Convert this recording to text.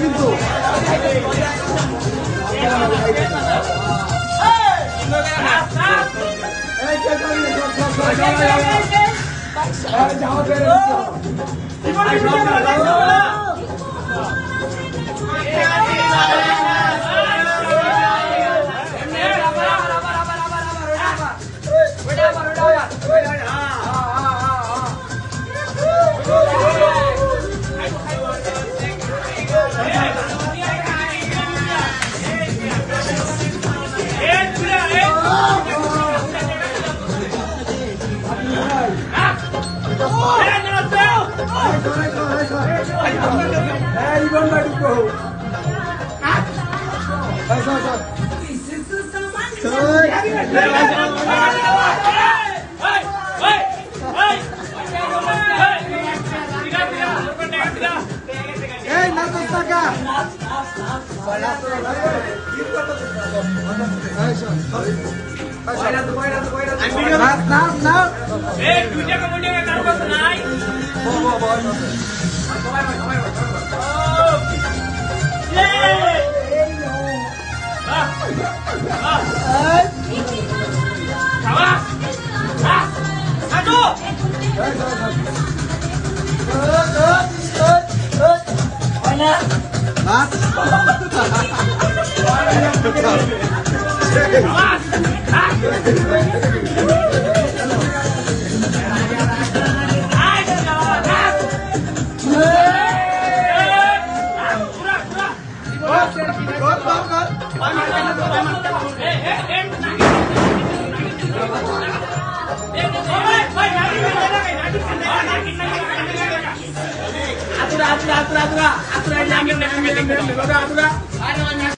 কিন্তু 哎家伙真你你 নাচ নাচ নাচ এই দুইটা কেমন 아! 아! అతురా అతురా అతురా అతురా అతురా